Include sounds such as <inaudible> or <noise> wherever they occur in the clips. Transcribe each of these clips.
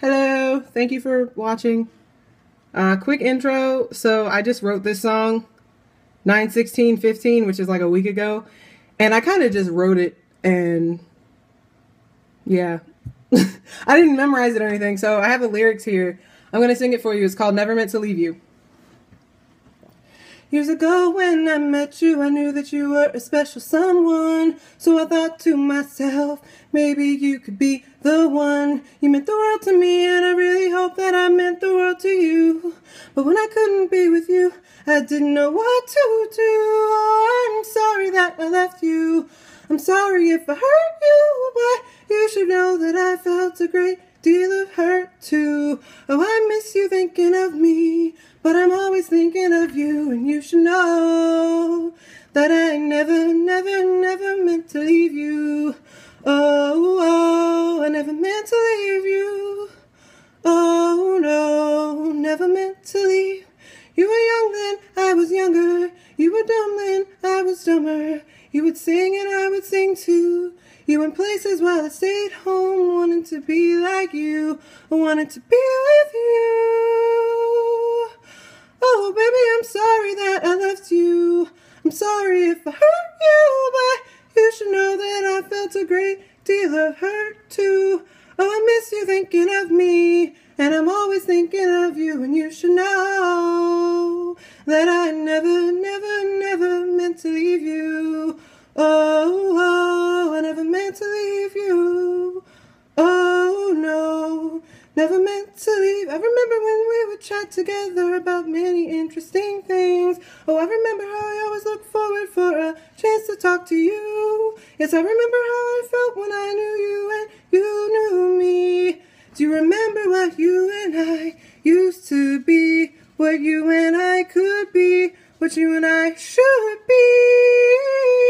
Hello, thank you for watching. Uh, quick intro. So I just wrote this song 91615, which is like a week ago. And I kind of just wrote it and yeah. <laughs> I didn't memorize it or anything, so I have the lyrics here. I'm going to sing it for you. It's called Never Meant to Leave You. Years ago when I met you, I knew that you were a special someone. So I thought to myself, maybe you could be the one. You meant the world to me, and I really hope that I meant the world to you. But when I couldn't be with you, I didn't know what to do. Oh, I'm sorry that I left you. I'm sorry if I hurt you, but you should know that I felt a great deal of hurt too. Oh, I miss you thinking of me. But I'm always thinking of you, and you should know that I never, never, never meant to leave you. Oh, oh, I never meant to leave you. Oh, no, never meant to leave. You were young then, I was younger. You were dumb then, I was dumber. You would sing and I would sing too. You went places while I stayed home, wanting to be like you. I wanted to be with you. A great deal of hurt too. Oh, I miss you thinking of me, and I'm always thinking of you, and you should know that I never, never, never meant to leave you. Oh, oh, I never meant to leave you. Oh, no. Never meant to leave. I remember when we would chat together about many interesting things. Oh, I remember how I always looked forward for a chance to talk to you. Yes, I remember how I felt when I knew you and you knew me. Do you remember what you and I used to be? What you and I could be? What you and I should be?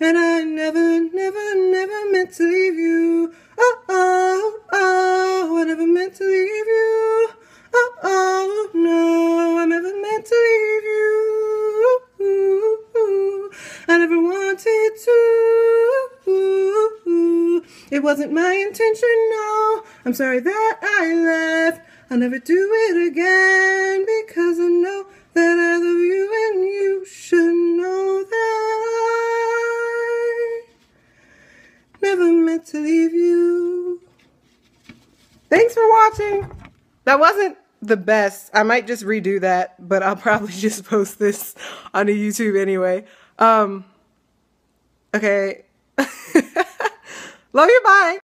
And I never, never, never meant to leave you. Oh, oh, oh, I never meant to leave you. Oh, oh, no, I never meant to leave you. I never wanted to. It wasn't my intention, no. I'm sorry that I left. I'll never do it again because I know that I love you and you should know Thanks for watching. That wasn't the best. I might just redo that, but I'll probably <laughs> just post this on the YouTube anyway. Um, okay. <laughs> Love you, bye.